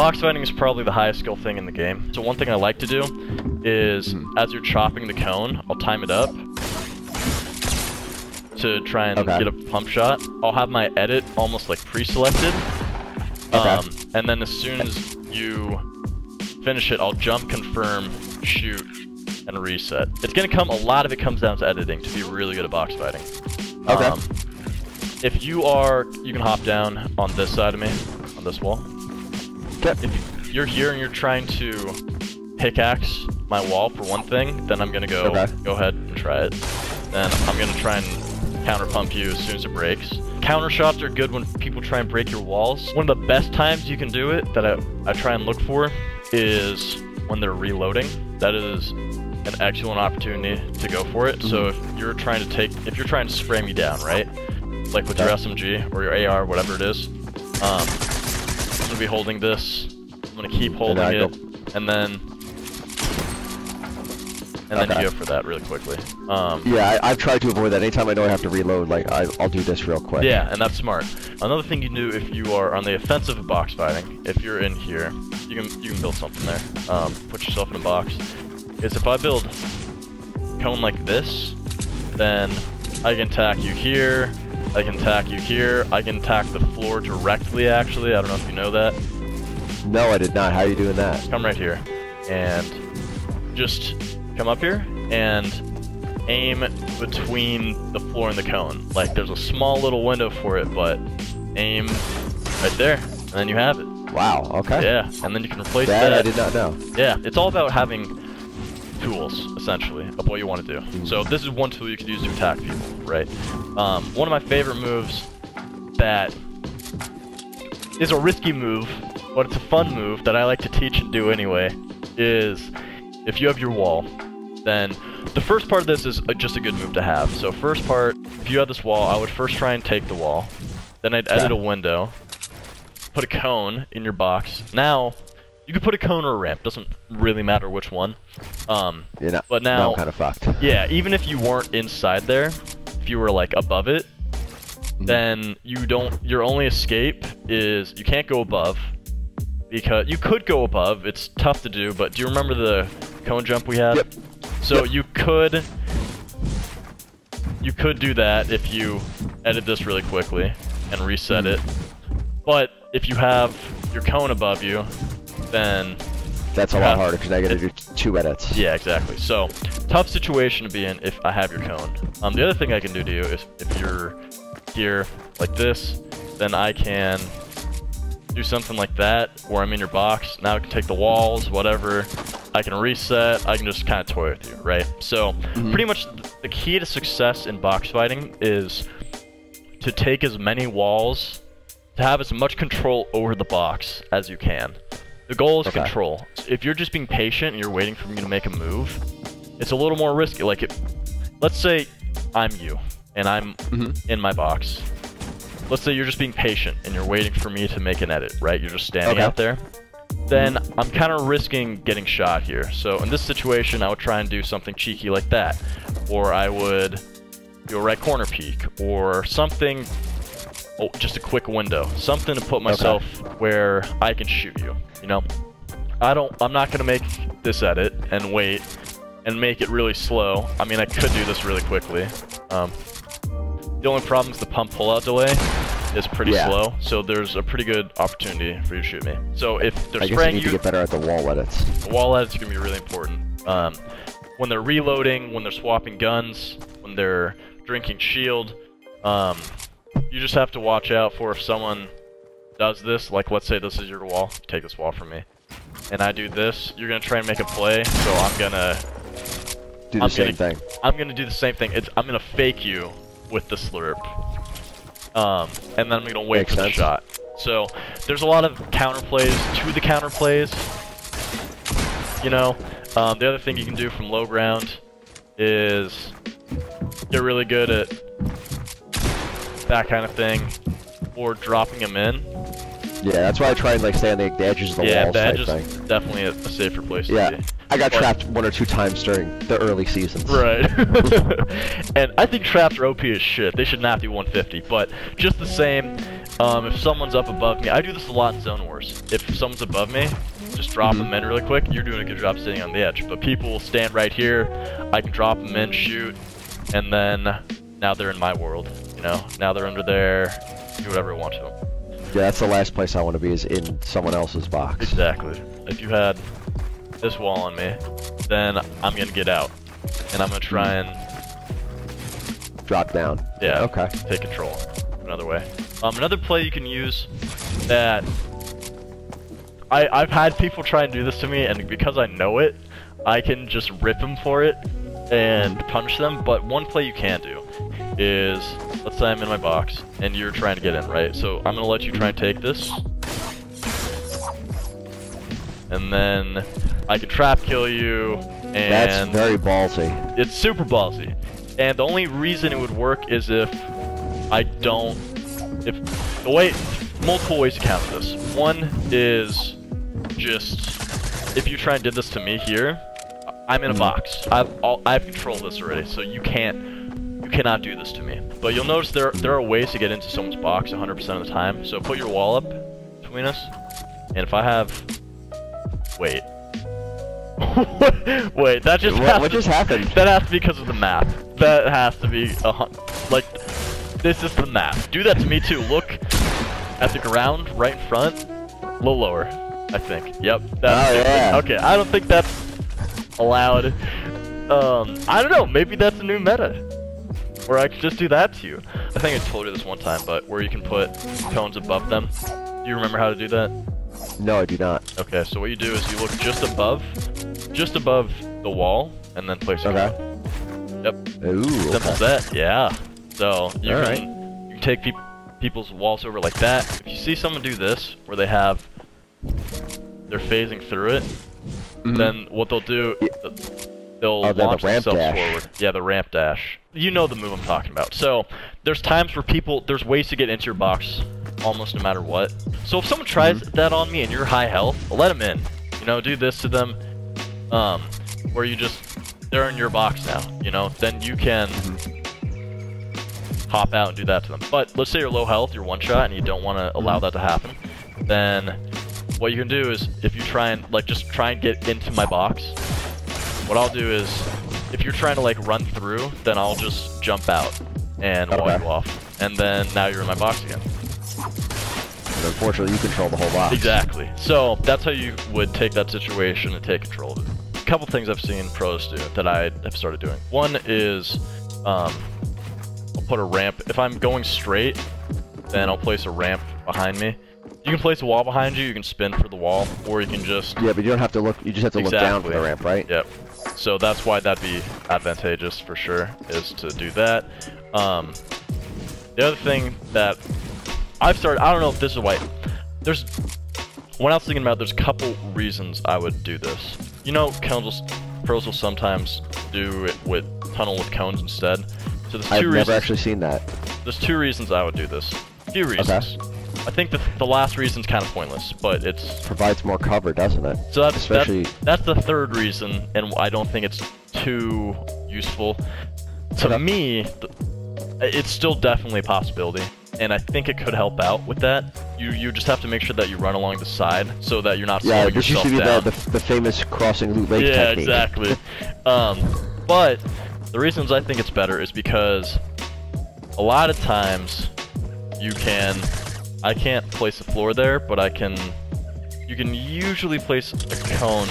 box fighting is probably the highest skill thing in the game. So one thing I like to do is, Mhm. as you're chopping the cone, I'll time it up to try and Okay. get a pump shot. I'll have my edit almost like pre-selected. Okay. Um, and then as soon as you finish it, I'll jump, confirm, shoot, and reset. It's gonna come. A lot of it comes down to editing to be really good at box fighting. Okay. Um, if you are, you can hop down on this side of me, on this wall. If you're here and you're trying to pickaxe my wall for one thing, then I'm gonna go Okay. go ahead and try it. Then I'm gonna try and counter pump you as soon as it breaks. Counter shots are good when people try and break your walls. One of the best times you can do it that I, I try and look for is when they're reloading. That is an excellent opportunity to go for it. So if you're trying to take, if you're trying to spray me down, right? Like with your SMG or your AR, whatever it is, um, be holding this. I'm gonna keep holding I it, go- and then and then you go for that really quickly. Um, Yeah, I, I've tried to avoid that. Anytime I know I have to reload, like I, I'll do this real quick. Yeah, and that's smart. Another thing you do if you are on the offensive of box fighting, if you're in here, you can you can build something there. Um, put yourself in a box. Is if I build cone like this, then I can attack you here. I can attack you here. I can attack the floor directly. Actually, I don't know if you know that. No, I did not. How are you doing that? Come right here, and just come up here and aim between the floor and the cone. Like there's a small little window for it, but aim right there, and then you have it. Wow. Okay. Yeah, and then you can replace That that. I did not know. Yeah, it's all about having tools, essentially, of what you want to do. So this is one tool you could use to attack people, right? Um, one of my favorite moves that is a risky move, but it's a fun move that I like to teach and do anyway, is if you have your wall, then the first part of this is a, just a good move to have. So first part, if you have this wall, I would first try and take the wall, then I'd edit Yeah. a window, put a cone in your box. Now, you could put a cone or a ramp, doesn't really matter which one. Um, You know, But now- I'm kind of fucked. yeah, even if you weren't inside there, if you were like above it, then you don't. Your only escape is you can't go above because you could go above. It's tough to do, but do you remember the cone jump we had? Yep. So Yep. you could you could do that if you edit this really quickly and reset Mhm. it. But if you have your cone above you, then That's a lot harder because I got to do two edits. yeah, exactly. So, tough situation to be in if I have your cone. Um, the other thing I can do to you is if you're here like this, then I can do something like that, where I'm in your box. Now I can take the walls, whatever. I can reset. I can just kind of toy with you, right? So, pretty much the key to success in box fighting is to take as many walls, to have as much control over the box as you can. The goal is Okay. control. If you're just being patient and you're waiting for me to make a move, it's a little more risky. Like, it, let's say I'm you and I'm Mhm. in my box. Let's say you're just being patient and you're waiting for me to make an edit, right? You're just standing Okay. out there. Then I'm kind of risking getting shot here. So in this situation, I would try and do something cheeky like that, or I would do a right corner peek, or something. Oh, just a quick window, something to put myself where I can shoot you. You know, I don't. I'm not gonna make this edit and wait and make it really slow. I mean, I could do this really quickly. Um, the only problem is the pump pullout delay is pretty Yeah. slow, so there's a pretty good opportunity for you to shoot me. So if they're I guess spraying need you, to get better at the wall edits. The wall edits are gonna be really important. Um, when they're reloading, when they're swapping guns, when they're drinking shield, um, you just have to watch out for if someone does this. Like, let's say this is your wall. Take this wall from me, and I do this. You're gonna try and make a play, so I'm gonna Do the I'm same gonna- thing. I'm gonna do the same thing. It's, I'm gonna fake you with the slurp. Um, and then I'm gonna wait Makes for the shot. So there's a lot of counter plays to the counter plays. You know, um, the other thing you can do from low ground is get really good at that kind of thing, or dropping them in. Yeah, that's why I try and like stay on the, the edges of the yeah, walls type just thing. definitely a, a safer place Yeah, to be. I got But- trapped one or two times during the early seasons. Right. and I think traps are OP as shit. They should not be 150. But just the same, Um, if someone's up above me, I do this a lot in Zone Wars. If someone's above me, just drop them in really quick. You're doing a good job sitting on the edge. But people will stand right here. I can drop them in, shoot, and then now they're in my world. You know, now they're under there. Do whatever you want to them. Yeah, that's the last place I want to be is in someone else's box. Exactly. If you had this wall on me, then I'm gonna get out, and I'm gonna try and Drop down. yeah, Okay. take control. Another way. Um, another play you can use that I I've had people try and do this to me, and because I know it, I can just rip them for it and punch them. But one play you can do is let's say I'm in my box and you're trying to get in, right? So I'm gonna let you try and take this. And then I can trap kill you and That's very ballsy. it's super ballsy. And the only reason it would work is if I don't if the way multiple ways to count this. One is just if you try and did this to me here, I'm in a mm. box. I've all, I've controlled this already, so you can't cannot do this to me. But you'll notice there there are ways to get into someone's box 100% of the time. So put your wall up between us, and if I have wait. Wait, that just What- has what to- just happened? That has to be because of the map. That has to be a like this is the map. Do that to me too. Look at the ground right in front. A little lower, I think. Yep. That's Oh, yeah. Okay, I don't think that's allowed. Um, I don't know. Maybe that's a new meta. Where I could just do that to you. I think I told you this one time, but where you can put cones above them. Do you remember how to do that? No, I do not. Okay, so what you do is you look just above, just above the wall, and then place your Okay. cone. Yep. Ooh. Simple Okay. that. Yeah. So you All can right. you can take peop people's walls over like that. If you see someone do this, where they have they're phasing through it, Mhm. then what they'll do, Yeah. They'll Oh, the launch ramp themselves dash. forward. Yeah, the ramp dash. You know the move I'm talking about. So there's times where people, there's ways to get into your box, almost no matter what. So if someone tries Mm-hmm. that on me and you're high health, let them in. You know, do this to them, um, where you just they're in your box now. You know, then you can hop out and do that to them. But let's say you're low health, you're one shot, and you don't want to allow Mm-hmm. that to happen. Then what you can do is if you try and like just try and get into my box. What I'll do is if you're trying to like run through, then I'll just jump out and wall you off, and then now you're in my box again. But unfortunately, you control the whole box. Exactly. So that's how you would take that situation and take control of it. A couple things I've seen pros do that I have started doing. One is um, I'll put a ramp. If I'm going straight, then I'll place a ramp behind me. You can place a wall behind you. You can spin for the wall, or you can just Yeah, but you don't have to look. You just have to look down for the ramp, right? Yep. So that's why that'd be advantageous for sure, is to do that. Um, the other thing that I've started, I don't know if this is why, there's, when I was thinking about it, there's a couple reasons I would do this. You know, cones will, pros will sometimes do it with tunnel with cones instead. So there's 2 I've reasons. never actually seen that. There's two reasons I would do this. A few reasons. I think the, the last reason's kind of pointless, but it's Provides more cover, doesn't it? so that's Especially- that's, that's the third reason, and I don't think it's too useful. To Okay. me, it's still definitely a possibility, and I think it could help out with that. You you just have to make sure that you run along the side so that you're not Yeah, slowing this used yourself to be the, the the famous crossing Loot Lake yeah, technique. exactly. um, but the reasons I think it's better is because a lot of times you can I can't place a floor there, but I can you can usually place a cone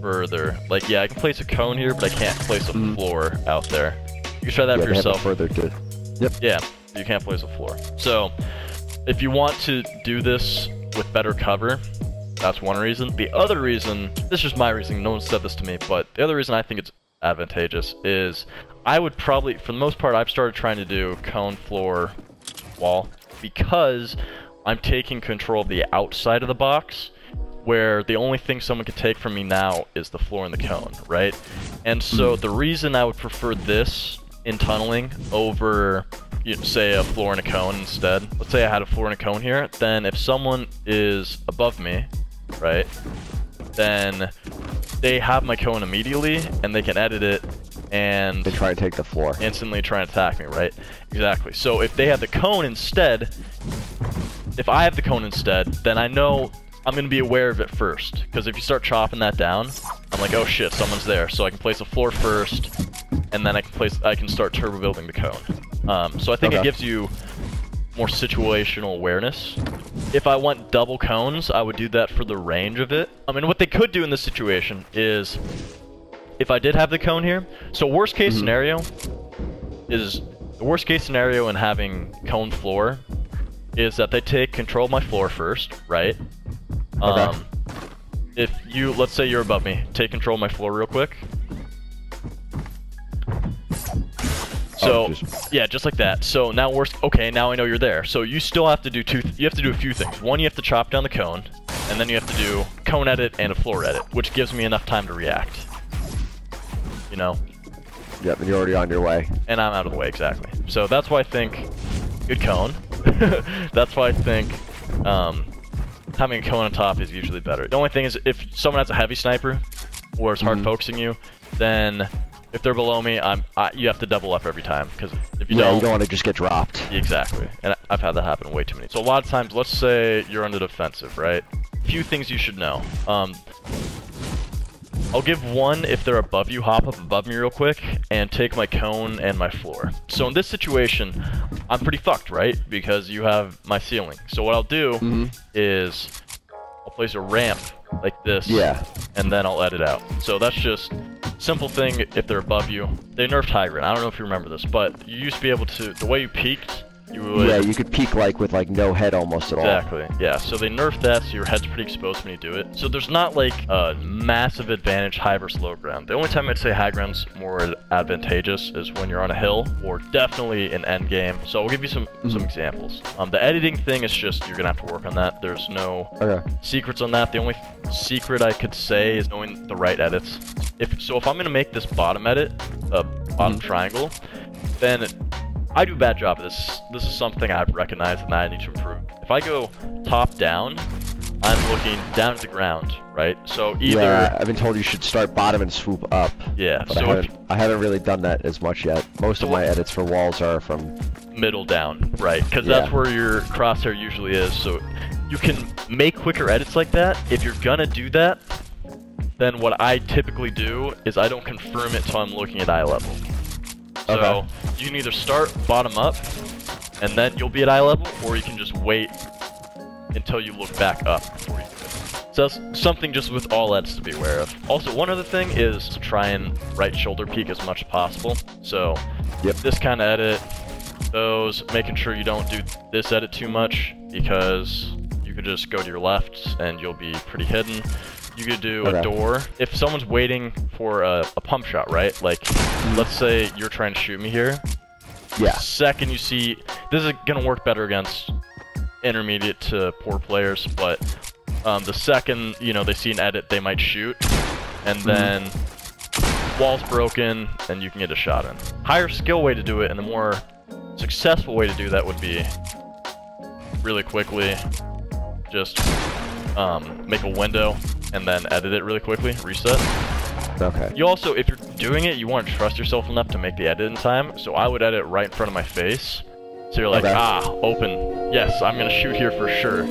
further. Like yeah, I can place a cone here, but I can't place a Mm. floor out there. You can try that Yeah, for they have it yourself. further to. Yep. Yeah, you can't place a floor. So, if you want to do this with better cover, that's one reason. The other reason, this is my reason, no one said this to me, but the other reason I think it's advantageous is I would probably, for the most part, I've started trying to do cone floor wall because I'm taking control of the outside of the box where the only thing someone can take from me now is the floor and the cone, right? And so hmm. the reason I would prefer this in tunneling over, you know, say, a floor and a cone instead. Let's say I had a floor and a cone here. Then if someone is above me, right, then they have my cone immediately and they can edit it and They try to take the floor. instantly try and attack me, right? Exactly. So if they have the cone instead, if I have the cone instead, then I know I'm gonna be aware of it first. Because if you start chopping that down, I'm like, oh shit, someone's there. So I can place a floor first, and then I can place, I can start turbo building the cone. Um, so I think Okay. it gives you more situational awareness. If I want double cones, I would do that for the range of it. I mean, what they could do in this situation is, if I did have the cone here, so worst case scenario is the worst case scenario in having cone floor is that they take control of my floor first, right? Okay. Um, if you, let's say you're above me, take control of my floor real quick. So, Oh, just- yeah, just like that. So now worst, okay, now I know you're there. So you still have to do two, you have to do a few things. One, you have to chop down the cone, and then you have to do cone edit and a floor edit, which gives me enough time to react. You know? Yep, and you're already on your way. and I'm out of the way exactly. So that's why I think good cone. that's why I think um, having a cone on top is usually better. The only thing is if someone has a heavy sniper or is hard Mhm. focusing you, then if they're below me, I'm I, you have to double up every time because if you yeah, don't, you don't want to just get dropped. Exactly, and I've had that happen way too many. So a lot of times, let's say you're on the defensive, right? Few things you should know. Um, I'll give one if they're above you, hop up above me real quick, and take my cone and my floor. So in this situation, I'm pretty fucked, right? Because you have my ceiling. So what I'll do hmm is I'll place a ramp like this, Yeah. and then I'll edit out. So that's just simple thing if they're above you. They nerfed high. I don't know if you remember this, but you used to be able to the way you peeked, you would Yeah, you could peek like with like no head almost at all. Exactly. Yeah. So they nerfed that, so your head's pretty exposed when you do it. So there's not like a massive advantage high versus low ground. The only time I'd say high ground's more advantageous is when you're on a hill, or definitely in end game. So I'll give you some some Mhm. examples. Um, the editing thing is just you're gonna have to work on that. There's no Okay. secrets on that. The only secret I could say is knowing the right edits. If so, if I'm gonna make this bottom edit, a bottom Mhm. triangle, then I do a bad job of this. This is something I've recognized and that I need to improve. If I go top down, I'm looking down at the ground, right? So either Yeah, I've been told you should start bottom and swoop up, yeah, I so if haven't. I haven't really done that as much yet. Most of my edits for walls are from. middle down, right? Because that's where your crosshair usually is. So you can make quicker edits like that. If you're gonna do that, then what I typically do is I don't confirm it till I'm looking at eye level. So Okay. you can either start bottom up, and then you'll be at eye level, or you can just wait until you look back up before you do it. So that's something just with all edits to be aware of. Also, one other thing is to try and right shoulder peek as much as possible. So Yep. this kind of edit, those, making sure you don't do this edit too much because you could just go to your left and you'll be pretty hidden. You could do a door. If someone's waiting for a, a pump shot, right? Like, let's say you're trying to shoot me here. Yeah. Second you see, this is gonna work better against intermediate to poor players, but um, the second you know they see an edit, they might shoot, and then wall's broken, and you can get a shot in. Higher skill way to do it, and the more successful way to do that would be really quickly just um, make a window and then edit it really quickly, reset. Okay. You also, if you're doing it, you want to trust yourself enough to make the edit in time. So I would edit right in front of my face. So you're like, Okay. ah, open. Yes, I'm gonna shoot here for sure.